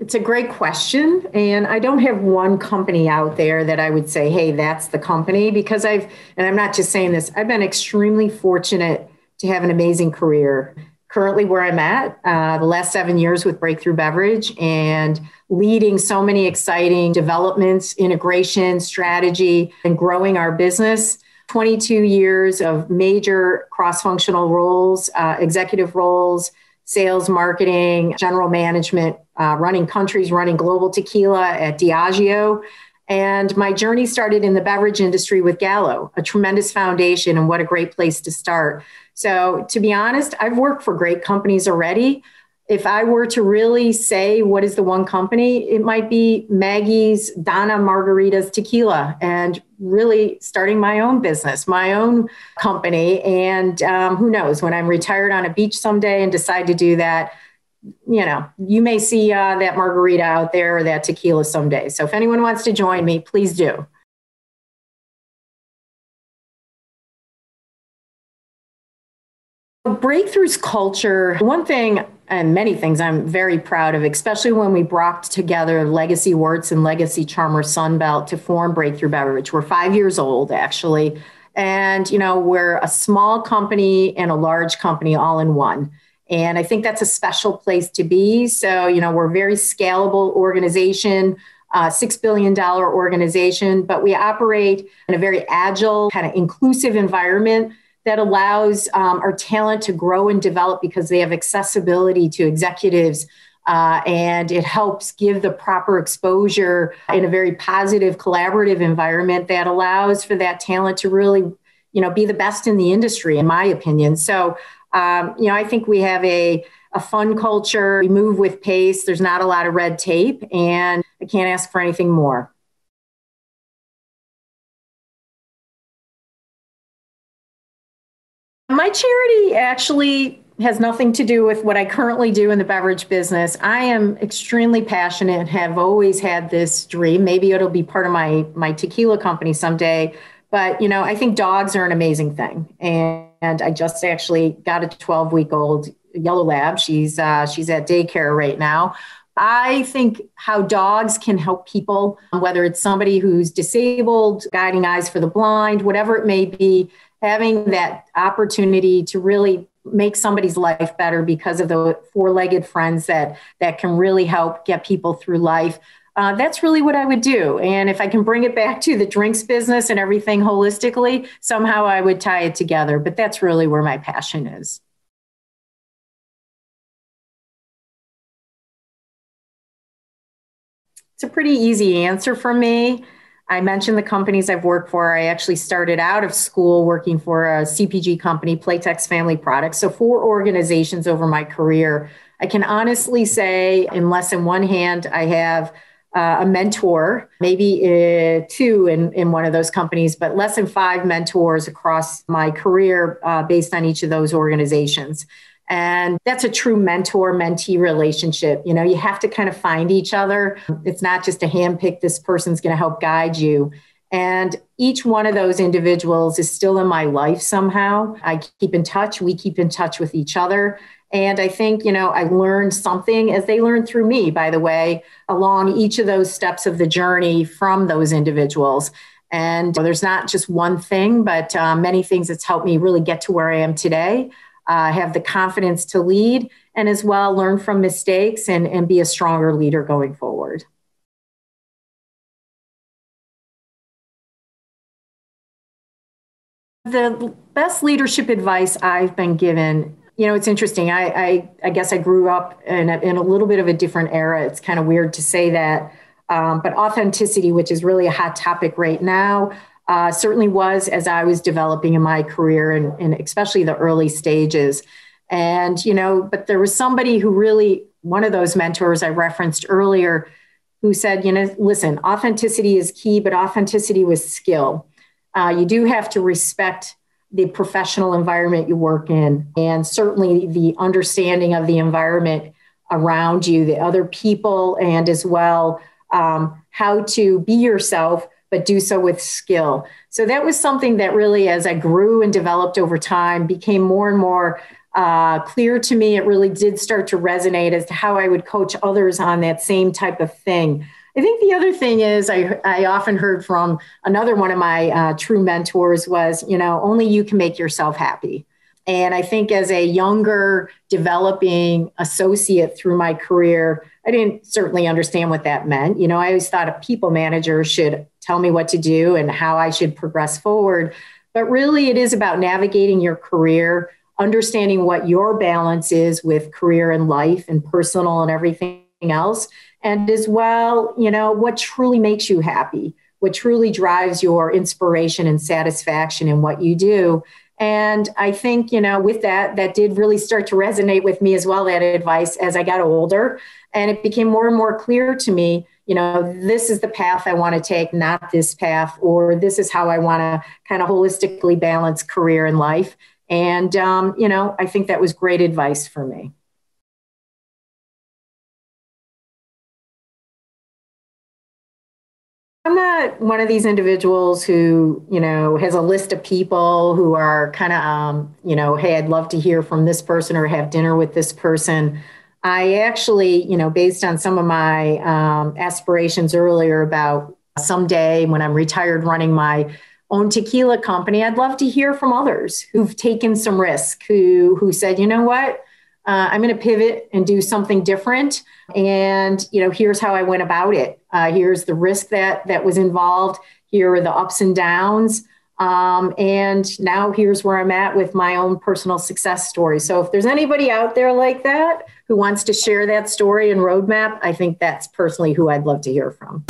It's a great question. And I don't have one company out there that I would say, hey, that's the company, because I've, and I'm not just saying this, I've been extremely fortunate to have an amazing career. Currently, where I'm at, uh, the last seven years with Breakthru Beverage and leading so many exciting developments, integration, strategy, and growing our business. 22 years of major cross functional roles, uh, executive roles, sales, marketing, general management, uh, running countries, running global tequila at Diageo. And my journey started in the beverage industry with Gallo, a tremendous foundation, and what a great place to start. So, to be honest, I've worked for great companies already if I were to really say what is the one company, it might be Maggie's Donna Margaritas Tequila and really starting my own business, my own company. And um, who knows, when I'm retired on a beach someday and decide to do that, you know, you may see uh, that margarita out there or that tequila someday. So if anyone wants to join me, please do. Breakthru's culture, one thing and many things I'm very proud of, especially when we brought together Legacy Wirtz and Legacy Charmer Sunbelt to form Breakthru Beverage. We're five years old, actually. And, you know, we're a small company and a large company all in one. And I think that's a special place to be. So, you know, we're a very scalable organization, uh, $6 billion organization, but we operate in a very agile, kind of inclusive environment that allows um, our talent to grow and develop because they have accessibility to executives. Uh, and it helps give the proper exposure in a very positive collaborative environment that allows for that talent to really you know be the best in the industry in my opinion. So um, you know i think we have a a fun culture. We move with pace. There's not a lot of red tape and i can't ask for anything more My charity actually has nothing to do with what I currently do in the beverage business. I am extremely passionate and have always had this dream. Maybe it'll be part of my my tequila company someday. But you know, I think dogs are an amazing thing, and, and I just actually got a 12 week old yellow lab. She's uh, she's at daycare right now. I think how dogs can help people, whether it's somebody who's disabled, guiding eyes for the blind, whatever it may be, having that opportunity to really make somebody's life better because of the four-legged friends that that can really help get people through life uh, that's really what i would do. And if i can bring it back to the drinks business and everything holistically somehow i would tie it together. But that's really where my passion is. It's a pretty easy answer for me I mentioned the companies I've worked for. I actually started out of school working for a CPG company, Playtex Family Products. So, four organizations over my career. I can honestly say, in less than one hand, I have uh, a mentor, maybe uh, two in, in one of those companies, but less than five mentors across my career uh, based on each of those organizations. And that's a true mentor mentee relationship. You know, you have to kind of find each other. It's not just a handpick, this person's going to help guide you. And each one of those individuals is still in my life somehow. I keep in touch. We keep in touch with each other. And I think, you know, I learned something as they learned through me, by the way, along each of those steps of the journey from those individuals. And there's not just one thing, but uh, many things that's helped me really get to where I am today uh, have the confidence to lead, and as well learn from mistakes and, and be a stronger leader going forward. The best leadership advice I've been given, you know, it's interesting. I, I, I guess I grew up in a, in a little bit of a different era. It's kind of weird to say that. Um, but authenticity, which is really a hot topic right now, uh, certainly was as I was developing in my career and, and especially the early stages. And, you know, but there was somebody who really, one of those mentors I referenced earlier, who said, you know, listen, authenticity is key, but authenticity with skill. Uh, you do have to respect the professional environment you work in, and certainly the understanding of the environment around you, the other people, and as well um, how to be yourself but do so with skill. So that was something that really, as I grew and developed over time, became more and more uh, clear to me. It really did start to resonate as to how I would coach others on that same type of thing. I think the other thing is I, I often heard from another one of my uh, true mentors was, you know, only you can make yourself happy. And I think as a younger developing associate through my career, I didn't certainly understand what that meant. You know, I always thought a people manager should tell me what to do and how I should progress forward. But really, it is about navigating your career, understanding what your balance is with career and life and personal and everything else. And as well, you know, what truly makes you happy, what truly drives your inspiration and satisfaction in what you do. And I think, you know, with that, that did really start to resonate with me as well, that advice as I got older. And it became more and more clear to me, you know, this is the path I want to take, not this path, or this is how I want to kind of holistically balance career and life. And, um, you know, I think that was great advice for me. I'm not one of these individuals who, you know, has a list of people who are kind of, um, you know, hey, I'd love to hear from this person or have dinner with this person. I actually, you know, based on some of my um, aspirations earlier about someday when I'm retired running my own tequila company, I'd love to hear from others who've taken some risk, who who said, you know what, uh, I'm going to pivot and do something different. And you know, here's how I went about it. Uh, here's the risk that that was involved. Here are the ups and downs. Um, and now here's where I'm at with my own personal success story. So if there's anybody out there like that who wants to share that story and roadmap, I think that's personally who I'd love to hear from.